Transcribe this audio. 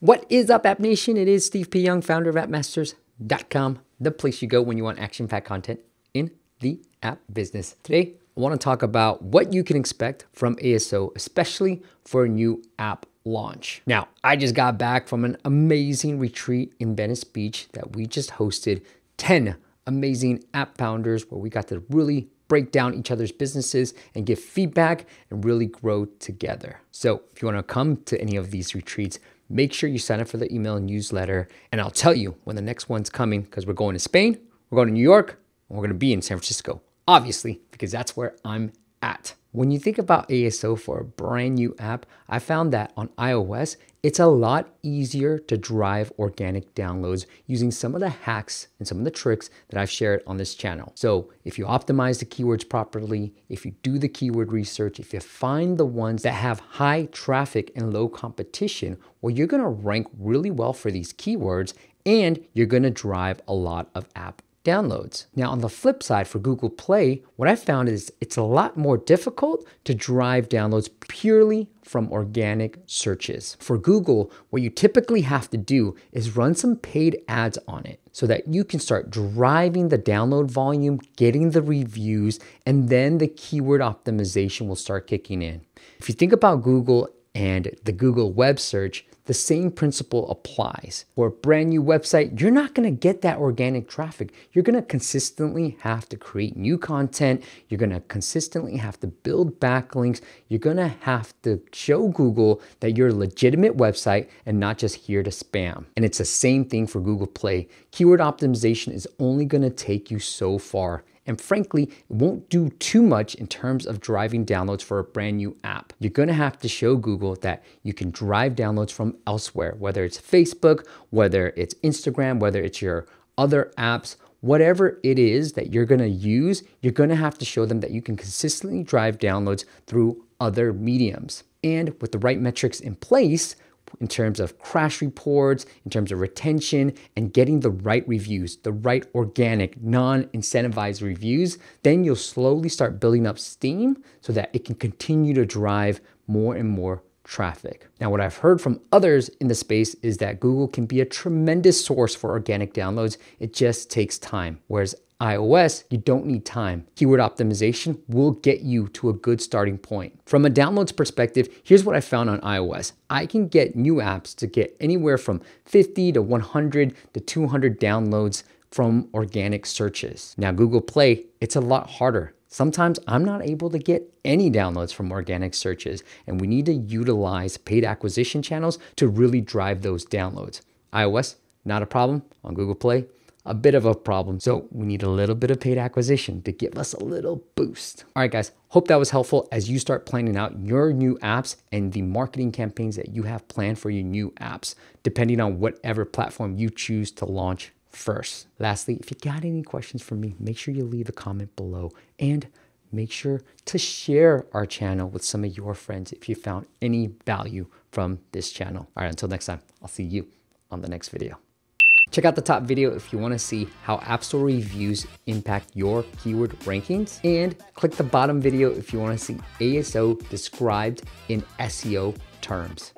What is up, App Nation? It is Steve P. Young, founder of appmasters.com, the place you go when you want action packed content in the app business. Today, I want to talk about what you can expect from ASO, especially for a new app launch. Now, I just got back from an amazing retreat in Venice Beach that we just hosted 10 amazing app founders where we got to really break down each other's businesses and give feedback and really grow together. So, if you want to come to any of these retreats, make sure you sign up for the email newsletter and I'll tell you when the next one's coming because we're going to Spain, we're going to New York, and we're going to be in San Francisco. Obviously, because that's where I'm at. When you think about ASO for a brand new app, I found that on iOS, it's a lot easier to drive organic downloads using some of the hacks and some of the tricks that I've shared on this channel. So if you optimize the keywords properly, if you do the keyword research, if you find the ones that have high traffic and low competition, well, you're gonna rank really well for these keywords and you're gonna drive a lot of app downloads. Now, on the flip side for Google Play, what I found is it's a lot more difficult to drive downloads purely from organic searches. For Google, what you typically have to do is run some paid ads on it so that you can start driving the download volume, getting the reviews, and then the keyword optimization will start kicking in. If you think about Google and the Google web search, the same principle applies. For a brand new website, you're not gonna get that organic traffic. You're gonna consistently have to create new content. You're gonna consistently have to build backlinks. You're gonna have to show Google that you're a legitimate website and not just here to spam. And it's the same thing for Google Play. Keyword optimization is only gonna take you so far and frankly, it won't do too much in terms of driving downloads for a brand new app. You're gonna have to show Google that you can drive downloads from elsewhere, whether it's Facebook, whether it's Instagram, whether it's your other apps, whatever it is that you're gonna use, you're gonna have to show them that you can consistently drive downloads through other mediums. And with the right metrics in place, in terms of crash reports, in terms of retention, and getting the right reviews, the right organic, non incentivized reviews, then you'll slowly start building up steam so that it can continue to drive more and more traffic. Now, what I've heard from others in the space is that Google can be a tremendous source for organic downloads. It just takes time. Whereas iOS, you don't need time. Keyword optimization will get you to a good starting point. From a downloads perspective, here's what I found on iOS. I can get new apps to get anywhere from 50 to 100 to 200 downloads from organic searches. Now, Google Play, it's a lot harder. Sometimes I'm not able to get any downloads from organic searches, and we need to utilize paid acquisition channels to really drive those downloads. iOS, not a problem. On Google Play, a bit of a problem. So we need a little bit of paid acquisition to give us a little boost. All right, guys, hope that was helpful as you start planning out your new apps and the marketing campaigns that you have planned for your new apps, depending on whatever platform you choose to launch first. Lastly, if you got any questions for me, make sure you leave a comment below and make sure to share our channel with some of your friends if you found any value from this channel. All right, until next time, I'll see you on the next video. Check out the top video if you want to see how App Store reviews impact your keyword rankings. And click the bottom video if you want to see ASO described in SEO terms.